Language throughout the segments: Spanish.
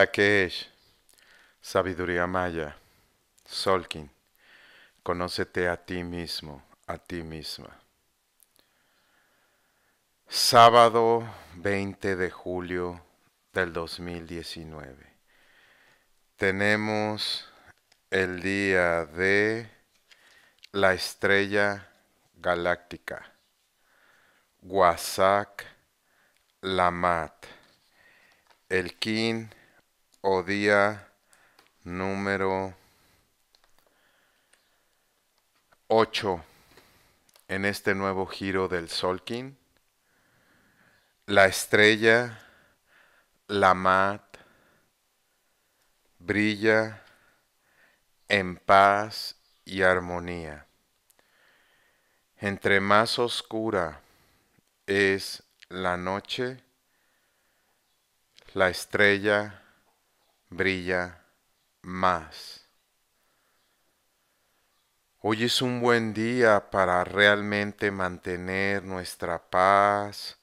Malakesh, sabiduría maya, Solkin, conócete a ti mismo, a ti misma. Sábado 20 de julio del 2019. Tenemos el día de la estrella galáctica, Wasak Lamat, el kin o día número 8 en este nuevo giro del Solkin. La estrella, la mat, brilla en paz y armonía. Entre más oscura es la noche, la estrella brilla más. Hoy es un buen día para realmente mantener nuestra paz,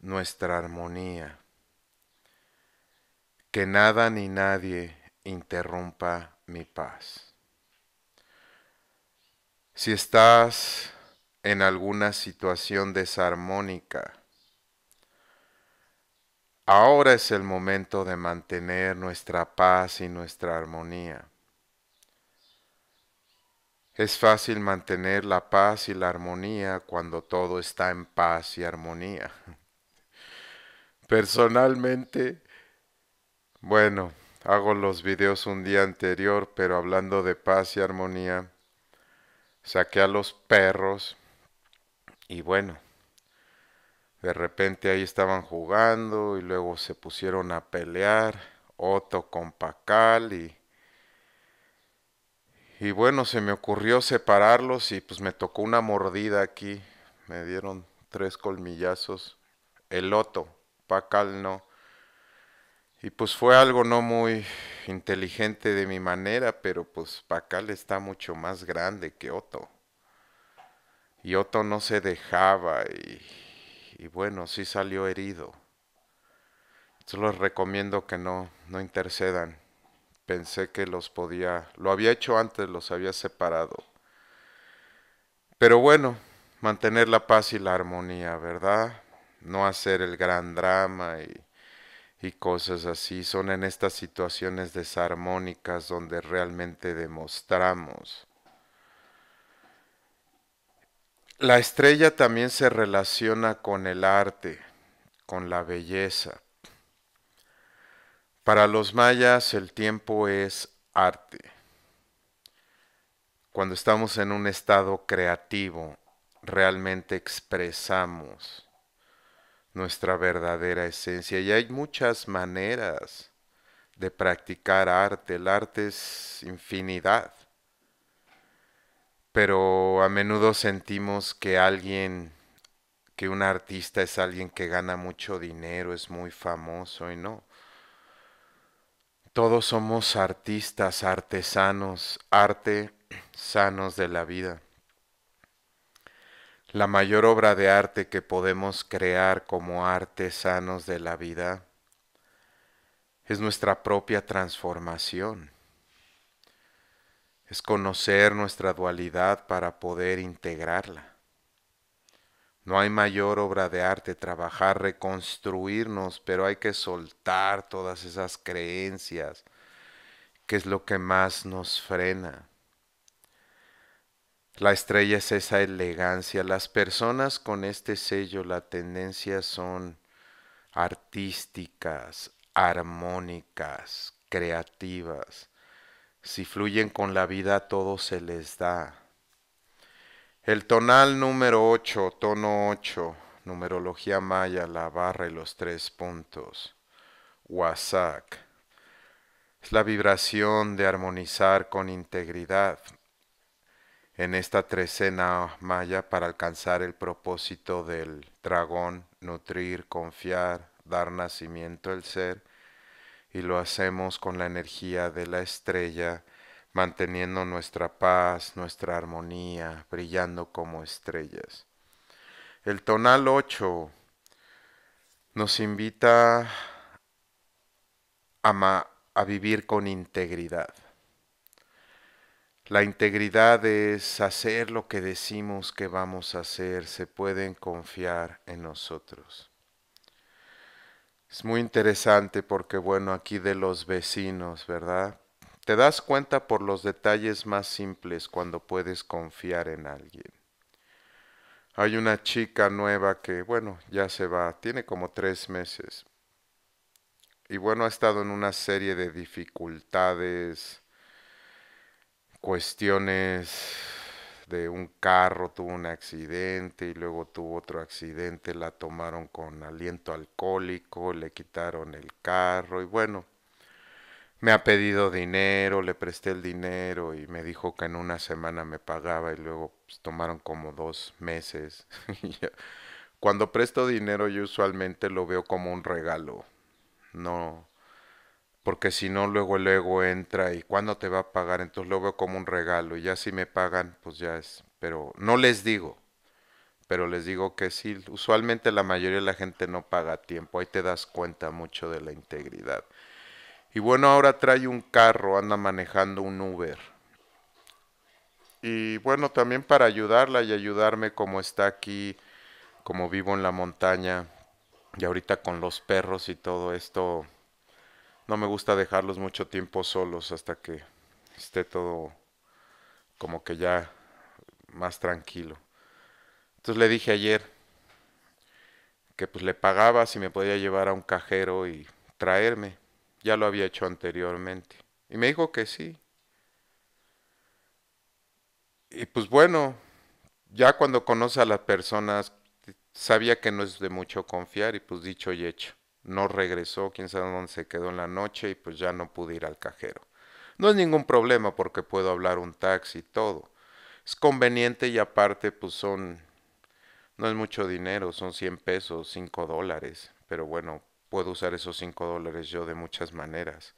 nuestra armonía. Que nada ni nadie interrumpa mi paz. Si estás en alguna situación desarmónica, Ahora es el momento de mantener nuestra paz y nuestra armonía. Es fácil mantener la paz y la armonía cuando todo está en paz y armonía. Personalmente, bueno, hago los videos un día anterior, pero hablando de paz y armonía, saqué a los perros y bueno, de repente ahí estaban jugando y luego se pusieron a pelear, Otto con Pacal y, y bueno, se me ocurrió separarlos y pues me tocó una mordida aquí, me dieron tres colmillazos, el Otto, Pacal no. Y pues fue algo no muy inteligente de mi manera, pero pues Pacal está mucho más grande que Otto. Y Otto no se dejaba y y bueno, sí salió herido. Solo les recomiendo que no, no intercedan. Pensé que los podía, lo había hecho antes, los había separado. Pero bueno, mantener la paz y la armonía, ¿verdad? No hacer el gran drama y, y cosas así. Son en estas situaciones desarmónicas donde realmente demostramos La estrella también se relaciona con el arte, con la belleza. Para los mayas el tiempo es arte. Cuando estamos en un estado creativo, realmente expresamos nuestra verdadera esencia. Y hay muchas maneras de practicar arte. El arte es infinidad pero a menudo sentimos que alguien, que un artista es alguien que gana mucho dinero, es muy famoso y no. Todos somos artistas, artesanos, arte sanos de la vida. La mayor obra de arte que podemos crear como artesanos de la vida es nuestra propia transformación es conocer nuestra dualidad para poder integrarla. No hay mayor obra de arte, trabajar, reconstruirnos, pero hay que soltar todas esas creencias, que es lo que más nos frena. La estrella es esa elegancia. Las personas con este sello, la tendencia son artísticas, armónicas, creativas. Si fluyen con la vida, todo se les da. El tonal número 8, tono 8, numerología maya, la barra y los tres puntos. Wasak. Es la vibración de armonizar con integridad en esta trecena maya para alcanzar el propósito del dragón, nutrir, confiar, dar nacimiento al ser y lo hacemos con la energía de la estrella, manteniendo nuestra paz, nuestra armonía, brillando como estrellas. El tonal 8 nos invita a, a vivir con integridad. La integridad es hacer lo que decimos que vamos a hacer, se pueden confiar en nosotros. Es muy interesante porque, bueno, aquí de los vecinos, ¿verdad? Te das cuenta por los detalles más simples cuando puedes confiar en alguien. Hay una chica nueva que, bueno, ya se va, tiene como tres meses. Y bueno, ha estado en una serie de dificultades, cuestiones de un carro, tuvo un accidente y luego tuvo otro accidente, la tomaron con aliento alcohólico, le quitaron el carro y bueno, me ha pedido dinero, le presté el dinero y me dijo que en una semana me pagaba y luego pues, tomaron como dos meses. Cuando presto dinero yo usualmente lo veo como un regalo, no porque si no luego luego entra y cuándo te va a pagar, entonces lo veo como un regalo y ya si me pagan, pues ya es, pero no les digo, pero les digo que sí, usualmente la mayoría de la gente no paga a tiempo, ahí te das cuenta mucho de la integridad. Y bueno, ahora trae un carro, anda manejando un Uber. Y bueno, también para ayudarla y ayudarme como está aquí, como vivo en la montaña, y ahorita con los perros y todo esto, no me gusta dejarlos mucho tiempo solos hasta que esté todo como que ya más tranquilo. Entonces le dije ayer que pues le pagaba si me podía llevar a un cajero y traerme. Ya lo había hecho anteriormente. Y me dijo que sí. Y pues bueno, ya cuando conoce a las personas, sabía que no es de mucho confiar y pues dicho y hecho no regresó, quién sabe dónde se quedó en la noche y pues ya no pude ir al cajero. No es ningún problema porque puedo hablar un taxi y todo. Es conveniente y aparte pues son, no es mucho dinero, son 100 pesos, 5 dólares, pero bueno, puedo usar esos 5 dólares yo de muchas maneras.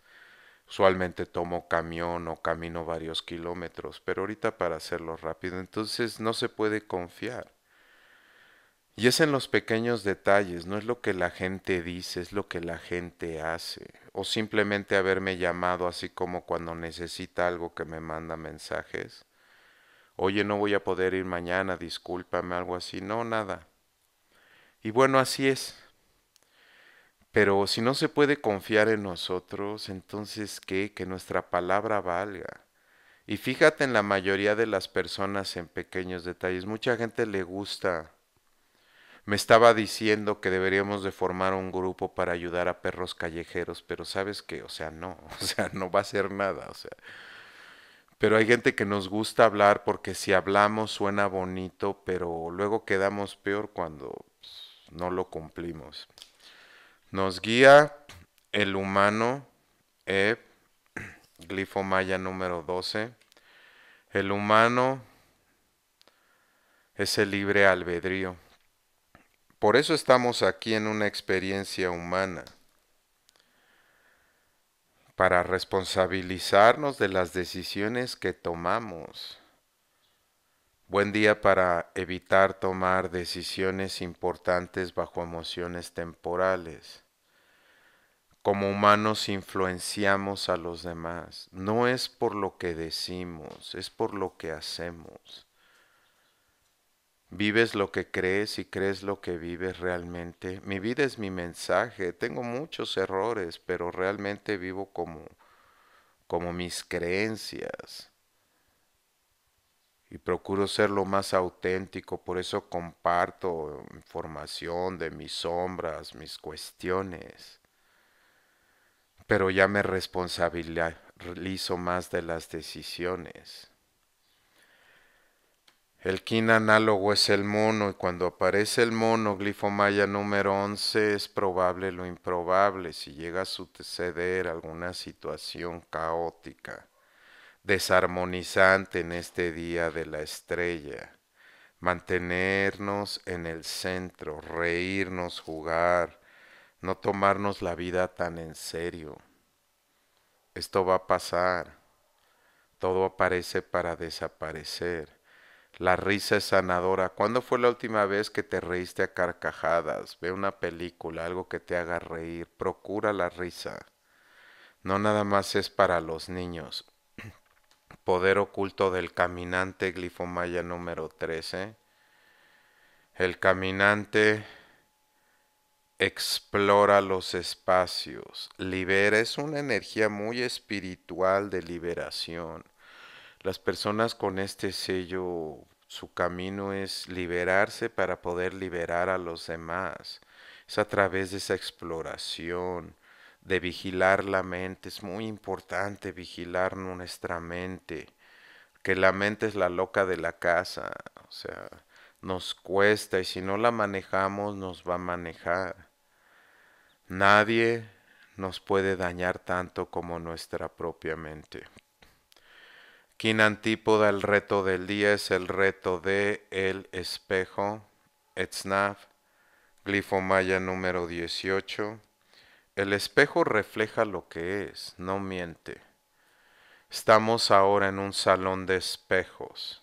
Usualmente tomo camión o camino varios kilómetros, pero ahorita para hacerlo rápido, entonces no se puede confiar. Y es en los pequeños detalles, no es lo que la gente dice, es lo que la gente hace. O simplemente haberme llamado así como cuando necesita algo que me manda mensajes. Oye, no voy a poder ir mañana, discúlpame, algo así. No, nada. Y bueno, así es. Pero si no se puede confiar en nosotros, entonces ¿qué? Que nuestra palabra valga. Y fíjate en la mayoría de las personas en pequeños detalles. Mucha gente le gusta me estaba diciendo que deberíamos de formar un grupo para ayudar a perros callejeros, pero sabes que, o sea, no, o sea, no va a ser nada, o sea. Pero hay gente que nos gusta hablar porque si hablamos suena bonito, pero luego quedamos peor cuando pues, no lo cumplimos. Nos guía el humano, E, glifo maya número 12. El humano es el libre albedrío. Por eso estamos aquí en una experiencia humana, para responsabilizarnos de las decisiones que tomamos. Buen día para evitar tomar decisiones importantes bajo emociones temporales. Como humanos influenciamos a los demás. No es por lo que decimos, es por lo que hacemos. ¿Vives lo que crees y crees lo que vives realmente? Mi vida es mi mensaje. Tengo muchos errores, pero realmente vivo como, como mis creencias. Y procuro ser lo más auténtico, por eso comparto información de mis sombras, mis cuestiones. Pero ya me responsabilizo más de las decisiones. El kin análogo es el mono y cuando aparece el mono, glifo maya número 11, es probable lo improbable si llega a suceder alguna situación caótica, desarmonizante en este día de la estrella. Mantenernos en el centro, reírnos, jugar, no tomarnos la vida tan en serio. Esto va a pasar. Todo aparece para desaparecer la risa es sanadora. ¿Cuándo fue la última vez que te reíste a carcajadas? Ve una película, algo que te haga reír. Procura la risa. no nada más es para los niños. Poder oculto del caminante glifomaya número 13. El caminante explora los espacios, libera, es una energía muy espiritual de liberación. Las personas con este sello, su camino es liberarse para poder liberar a los demás. Es a través de esa exploración, de vigilar la mente. Es muy importante vigilar nuestra mente, que la mente es la loca de la casa. O sea, nos cuesta y si no la manejamos nos va a manejar. Nadie nos puede dañar tanto como nuestra propia mente. Quien antípoda el reto del día es el reto de el espejo, Etznav, glifomaya número 18. El espejo refleja lo que es, no miente. Estamos ahora en un salón de espejos.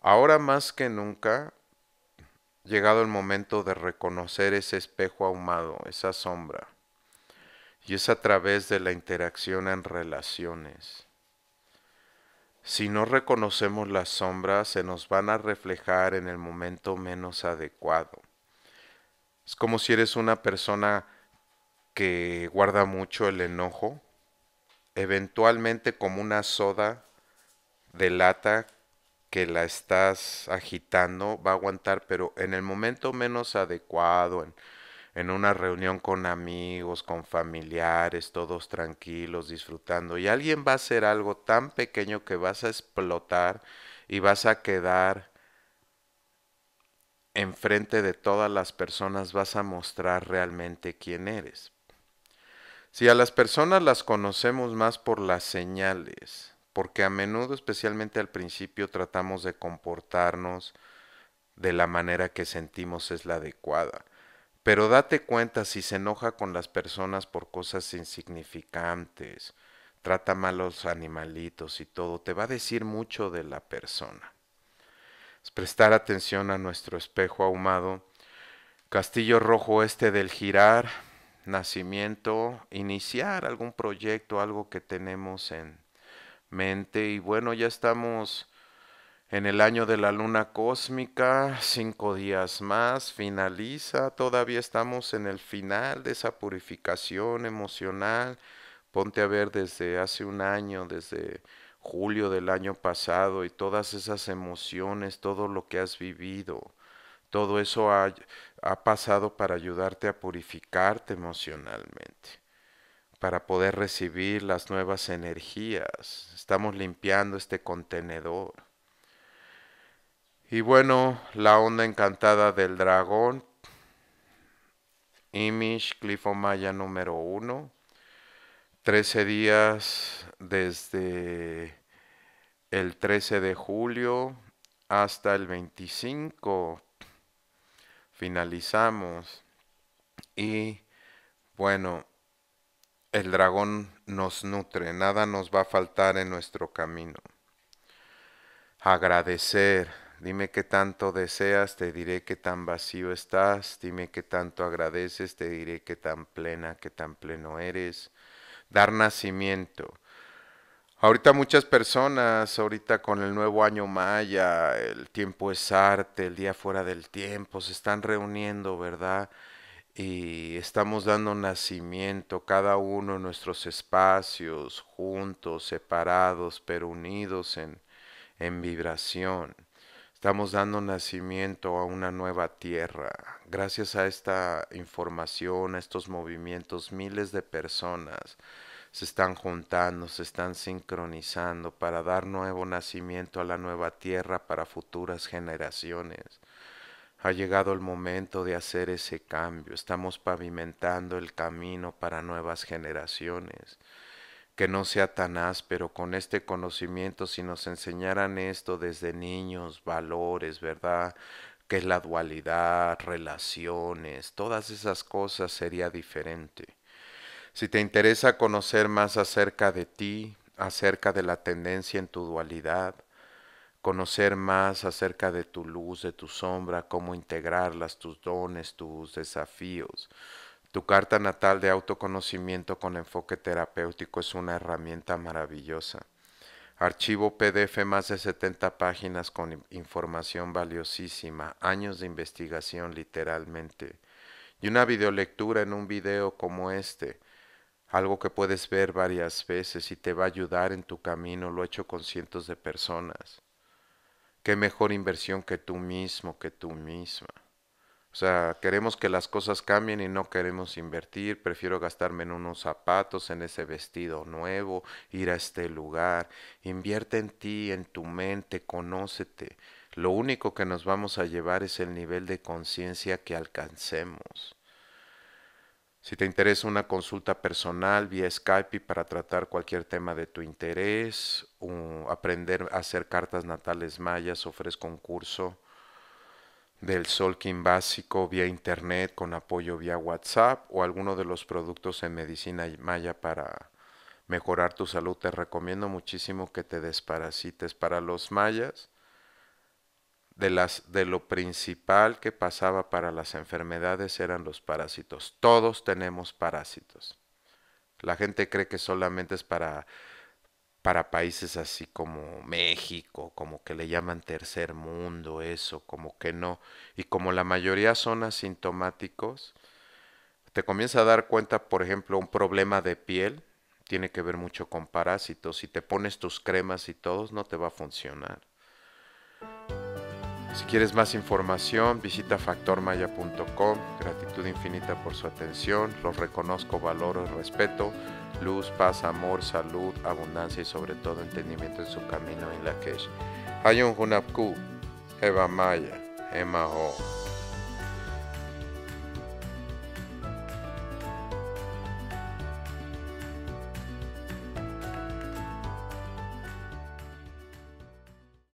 Ahora más que nunca, llegado el momento de reconocer ese espejo ahumado, esa sombra. Y es a través de la interacción en relaciones. Si no reconocemos las sombras, se nos van a reflejar en el momento menos adecuado. Es como si eres una persona que guarda mucho el enojo, eventualmente como una soda de lata que la estás agitando va a aguantar, pero en el momento menos adecuado, en, en una reunión con amigos, con familiares, todos tranquilos, disfrutando, y alguien va a hacer algo tan pequeño que vas a explotar y vas a quedar enfrente de todas las personas, vas a mostrar realmente quién eres. Si a las personas las conocemos más por las señales, porque a menudo, especialmente al principio, tratamos de comportarnos de la manera que sentimos es la adecuada. Pero date cuenta si se enoja con las personas por cosas insignificantes, trata mal los animalitos y todo, te va a decir mucho de la persona. Es prestar atención a nuestro espejo ahumado. Castillo rojo este del girar, nacimiento, iniciar algún proyecto, algo que tenemos en, mente. Y bueno, ya estamos en el año de la luna cósmica, cinco días más, finaliza, todavía estamos en el final de esa purificación emocional. Ponte a ver desde hace un año, desde julio del año pasado y todas esas emociones, todo lo que has vivido, todo eso ha, pasado para ayudarte a purificarte emocionalmente para poder recibir las nuevas energías. Estamos limpiando este contenedor. Y bueno, la onda encantada del dragón. Imish Clifomaya número uno. Trece días desde el 13 de julio hasta el 25. Finalizamos. Y bueno, el dragón nos nutre, nada nos va a faltar en nuestro camino. Agradecer, dime qué tanto deseas, te diré qué tan vacío estás, dime qué tanto agradeces, te diré qué tan plena, qué tan pleno eres. Dar nacimiento. Ahorita muchas personas, ahorita con el nuevo año maya, el tiempo es arte, el día fuera del tiempo, se están reuniendo, ¿verdad? y estamos dando nacimiento cada uno en nuestros espacios, juntos, separados, pero unidos en, en vibración. Estamos dando nacimiento a una nueva tierra. Gracias a esta información, a estos movimientos, miles de personas se están juntando, se están sincronizando para dar nuevo nacimiento a la nueva tierra para futuras generaciones. Ha llegado el momento de hacer ese cambio. Estamos pavimentando el camino para nuevas generaciones. Que no sea tan áspero con este conocimiento si nos enseñaran esto desde niños, valores, ¿verdad? Que es la dualidad, relaciones, todas esas cosas sería diferente. Si te interesa conocer más acerca de ti, acerca de la tendencia en tu dualidad, conocer más acerca de tu luz, de tu sombra, cómo integrarlas, tus dones, tus desafíos. Tu carta natal de autoconocimiento con enfoque terapéutico es una herramienta maravillosa. Archivo PDF más de 70 páginas con información valiosísima, años de investigación literalmente, y una videolectura en un video como este, algo que puedes ver varias veces y te va a ayudar en tu camino, lo he hecho con cientos de personas. Qué mejor inversión que tú mismo, que tú misma. O sea, queremos que las cosas cambien y no queremos invertir. Prefiero gastarme en unos zapatos, en ese vestido nuevo, ir a este lugar. Invierte en ti, en tu mente, conócete. Lo único que nos vamos a llevar es el nivel de conciencia que alcancemos. Si te interesa una consulta personal vía Skype para tratar cualquier tema de tu interés, aprender a hacer cartas natales mayas, ofrezco un curso del Solking básico vía internet con apoyo vía WhatsApp o alguno de los productos en medicina maya para mejorar tu salud. Te recomiendo muchísimo que te desparasites. Para los mayas, de, las, de lo principal que pasaba para las enfermedades eran los parásitos. Todos tenemos parásitos. La gente cree que solamente es para para países así como México, como que le llaman tercer mundo, eso, como que no. Y como la mayoría son asintomáticos, te comienza a dar cuenta, por ejemplo, un problema de piel tiene que ver mucho con parásitos. Si te pones tus cremas y todos, no te va a funcionar. Si quieres más información, visita factormaya.com. Gratitud infinita por su atención. Los reconozco, valoro respeto. Luz, paz, amor, salud, abundancia y sobre todo entendimiento en su camino en la que. Hayun Hunapku, Eva Maya, Emma Ho.